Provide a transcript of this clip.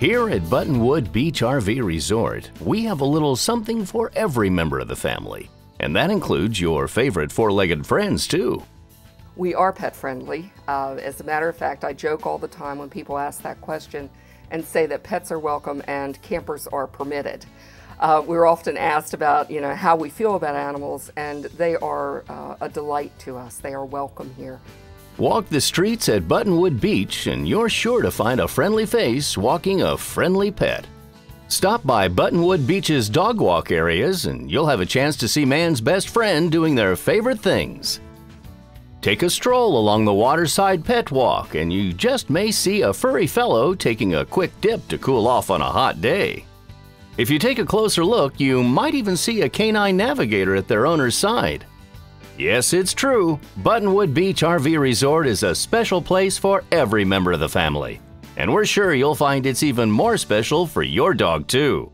Here at Buttonwood Beach RV Resort, we have a little something for every member of the family. And that includes your favorite four legged friends, too. We are pet friendly. Uh, as a matter of fact, I joke all the time when people ask that question and say that pets are welcome and campers are permitted. Uh, we're often asked about, you know, how we feel about animals, and they are uh, a delight to us. They are welcome here. Walk the streets at Buttonwood Beach and you're sure to find a friendly face walking a friendly pet. Stop by Buttonwood Beach's dog walk areas and you'll have a chance to see man's best friend doing their favorite things. Take a stroll along the waterside pet walk and you just may see a furry fellow taking a quick dip to cool off on a hot day. If you take a closer look, you might even see a canine navigator at their owner's side. Yes, it's true. Buttonwood Beach RV Resort is a special place for every member of the family. And we're sure you'll find it's even more special for your dog, too.